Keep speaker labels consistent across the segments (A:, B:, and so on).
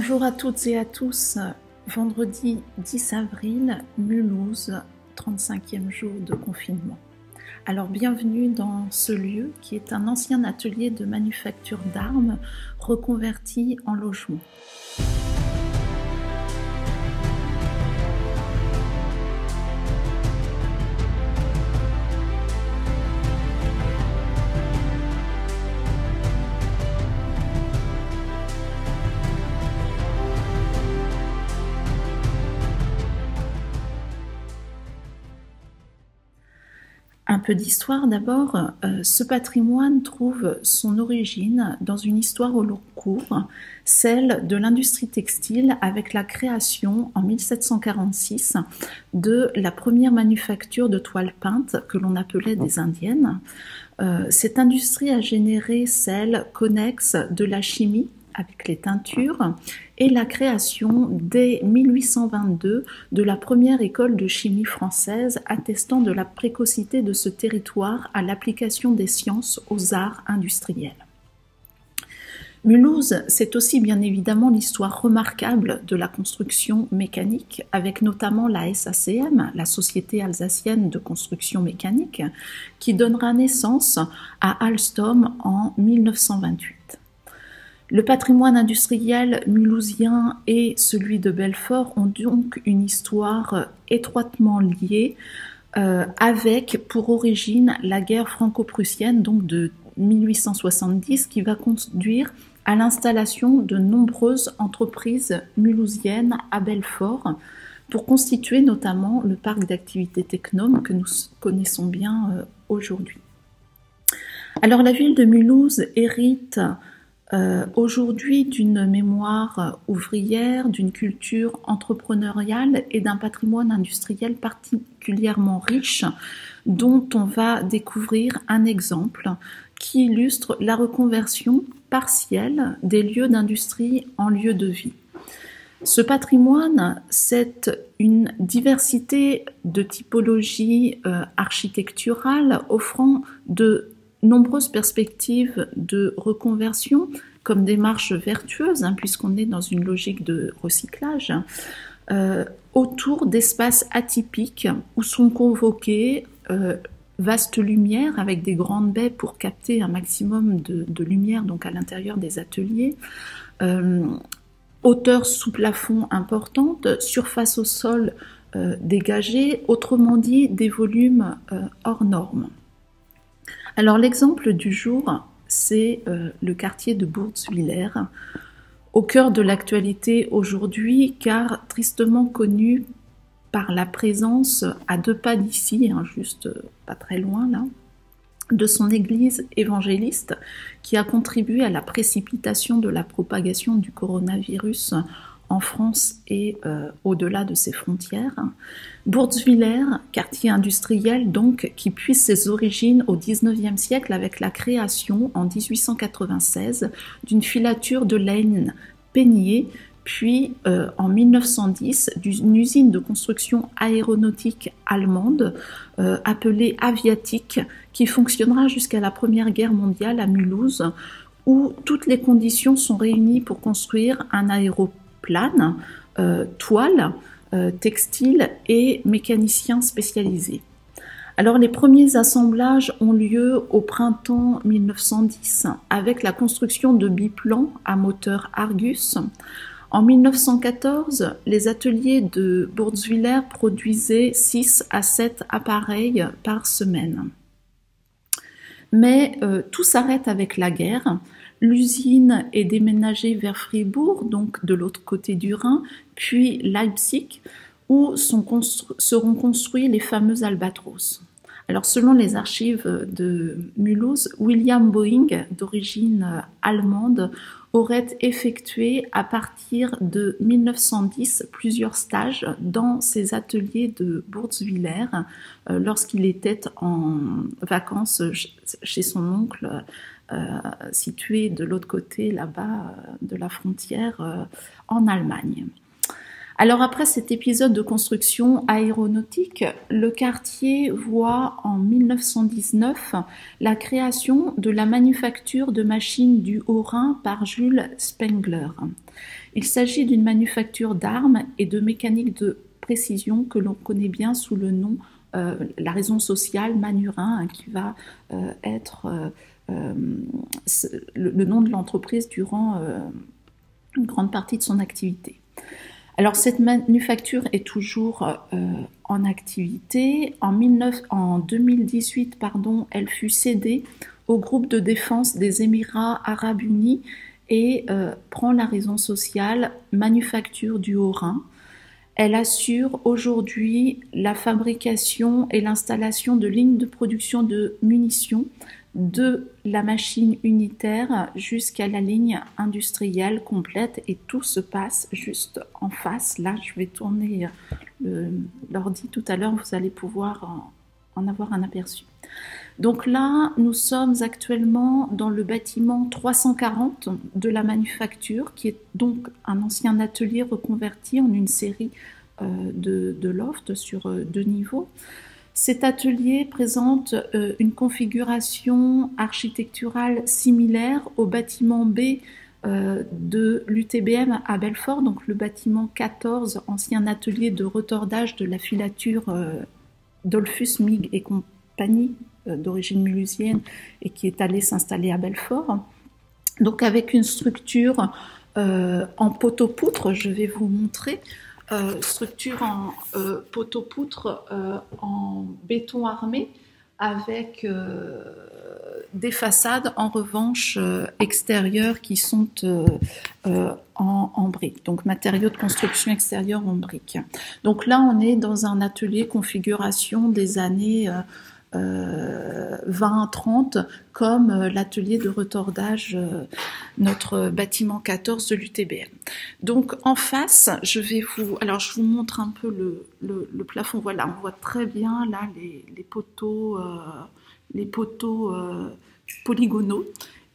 A: Bonjour à toutes et à tous. Vendredi 10 avril, Mulhouse, 35e jour de confinement. Alors bienvenue dans ce lieu qui est un ancien atelier de manufacture d'armes reconverti en logement. Peu d'histoire d'abord. Euh, ce patrimoine trouve son origine dans une histoire au long cours, celle de l'industrie textile avec la création en 1746 de la première manufacture de toiles peintes que l'on appelait des indiennes. Euh, cette industrie a généré celle connexe de la chimie avec les teintures et la création dès 1822 de la première école de chimie française attestant de la précocité de ce territoire à l'application des sciences aux arts industriels. Mulhouse, c'est aussi bien évidemment l'histoire remarquable de la construction mécanique, avec notamment la SACM, la Société alsacienne de construction mécanique, qui donnera naissance à Alstom en 1928. Le patrimoine industriel mulhousien et celui de Belfort ont donc une histoire étroitement liée euh, avec pour origine la guerre franco-prussienne donc de 1870 qui va conduire à l'installation de nombreuses entreprises mulhousiennes à Belfort pour constituer notamment le parc d'activités technome que nous connaissons bien euh, aujourd'hui. Alors la ville de Mulhouse hérite euh, aujourd'hui d'une mémoire ouvrière, d'une culture entrepreneuriale et d'un patrimoine industriel particulièrement riche dont on va découvrir un exemple qui illustre la reconversion partielle des lieux d'industrie en lieux de vie. Ce patrimoine, c'est une diversité de typologies euh, architecturales offrant de nombreuses perspectives de reconversion comme démarche vertueuse, hein, puisqu'on est dans une logique de recyclage, euh, autour d'espaces atypiques où sont convoquées euh, vastes lumières avec des grandes baies pour capter un maximum de, lumière donc à l'intérieur des ateliers, euh, hauteur sous plafond importante, surface au sol dégagée, autrement dit des volumes hors normes. Alors l'exemple du jour, c'est euh, le quartier de Bourzwiller, au cœur de l'actualité aujourd'hui, car tristement connu par la présence à deux pas d'ici, hein, juste euh, pas très loin là, de son église évangéliste qui a contribué à la précipitation de la propagation du coronavirus en France et euh, au-delà de ses frontières. Bourzwiller, quartier industriel donc, qui puise ses origines au XIXe siècle avec la création en 1896 d'une filature de laine peignée, puis euh, en 1910 d'une usine de construction aéronautique allemande euh, appelée Aviatique, qui fonctionnera jusqu'à la Première Guerre mondiale à Mulhouse, où toutes les conditions sont réunies pour construire un aéroport plane, euh, toile, euh, textile et mécanicien spécialisé. Alors les premiers assemblages ont lieu au printemps 1910 avec la construction de biplans à moteur Argus. En 1914, les ateliers de Bourzwiller produisaient 6 à 7 appareils par semaine. Mais euh, tout s'arrête avec la guerre L'usine est déménagée vers Fribourg, donc de l'autre côté du Rhin, puis Leipzig, où seront construits les fameux Albatros. Alors, selon les archives de Mulhouse, William Boeing, d'origine allemande, aurait effectué à partir de 1910 plusieurs stages dans ses ateliers de Bourzwiller euh, lorsqu'il était en vacances chez son oncle euh, situé de l'autre côté là-bas euh, de la frontière en Allemagne. Alors après cet épisode de construction aéronautique, le quartier voit en 1919 la création de la manufacture de machines du Haut-Rhin par Jules Spengler. Il s'agit d'une manufacture d'armes et de mécanique de précision que l'on connaît bien sous le nom euh, la raison sociale Manurin, hein, qui va euh, être euh, le, nom de l'entreprise durant une grande partie de son activité. Alors cette manufacture est toujours en activité. En, en 2018, pardon, elle fut cédée au groupe de défense des Émirats arabes unis et prend la raison sociale Manufacture du Haut-Rhin. Elle assure aujourd'hui la fabrication et l'installation de lignes de production de munitions de la machine unitaire jusqu'à la ligne industrielle complète et tout se passe juste en face. Là, je vais tourner l'ordi tout à l'heure, vous allez pouvoir en avoir un aperçu. Donc là, nous sommes actuellement dans le bâtiment 340 de la manufacture, qui est donc un ancien atelier reconverti en une série euh, de, de lofts sur euh, deux niveaux. Cet atelier présente euh, une configuration architecturale similaire au bâtiment B de l'UTBM à Belfort, donc le bâtiment 14, ancien atelier de retordage de la filature Dolphus Mig et compagnie euh, d'origine mulhusienne et qui est allé s'installer à Belfort. Donc avec une structure euh, en poteau-poutre, je vais vous montrer, euh, structure en poteau-poutre en béton armé avec des façades en revanche extérieures qui sont en, en, briques, donc matériaux de construction extérieure en briques. Donc là, on est dans un atelier configuration des années 20-30 euh, comme euh, l'atelier de retordage, euh, notre bâtiment 14 de l'UTBM. Donc en face, je vais vous, alors je vous montre un peu le, le, plafond. Voilà, on voit très bien là les, poteaux, les poteaux polygonaux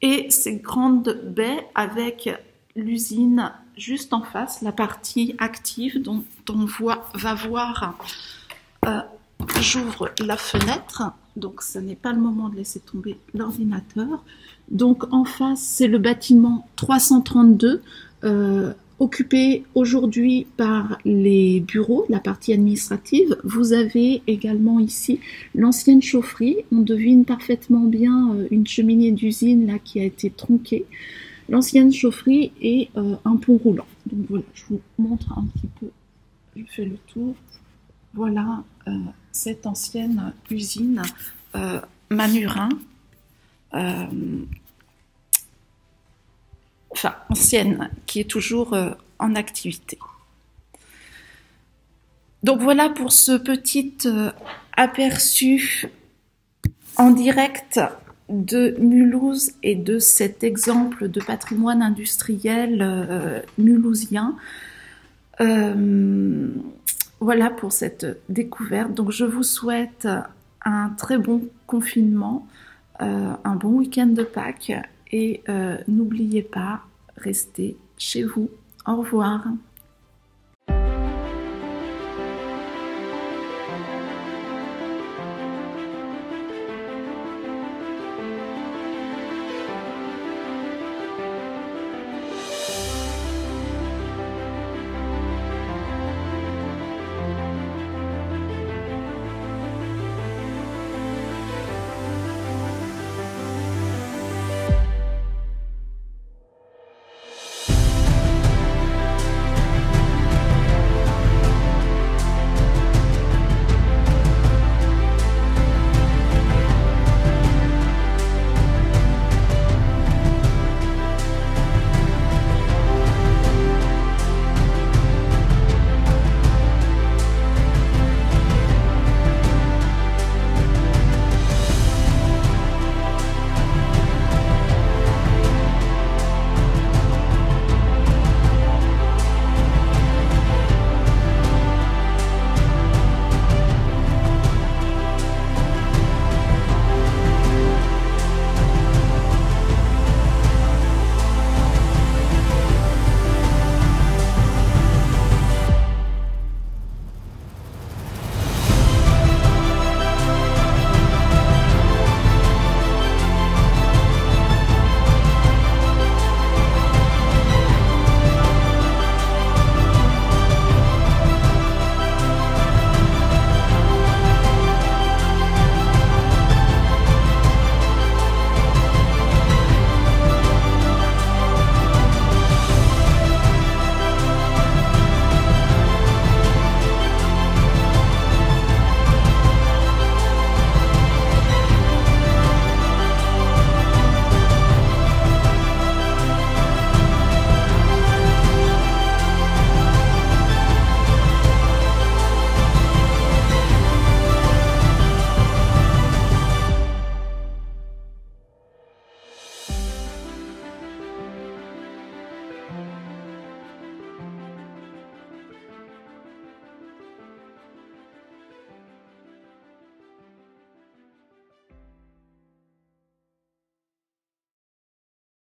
A: et ces grandes baies avec l'usine juste en face, la partie active dont on voit, va voir j'ouvre la fenêtre, donc ce n'est pas le moment de laisser tomber l'ordinateur. Donc en face, c'est le bâtiment 332, euh, occupé aujourd'hui par les bureaux, la partie administrative. Vous avez également ici l'ancienne chaufferie. On devine parfaitement bien euh, une cheminée d'usine là qui a été tronquée. L'ancienne chaufferie et euh, un pont roulant. Donc voilà, je vous montre un petit peu. Je fais le tour. Voilà cette ancienne usine euh, Manurin, euh, enfin ancienne, qui est toujours euh, en activité. Donc voilà pour ce petit aperçu en direct de Mulhouse et de cet exemple de patrimoine industriel mulhousien. Voilà pour cette découverte. Donc je vous souhaite un très bon confinement, euh, un bon week-end de Pâques et euh, n'oubliez pas, restez chez vous. Au revoir.